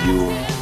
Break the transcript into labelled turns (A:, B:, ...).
A: Brasil.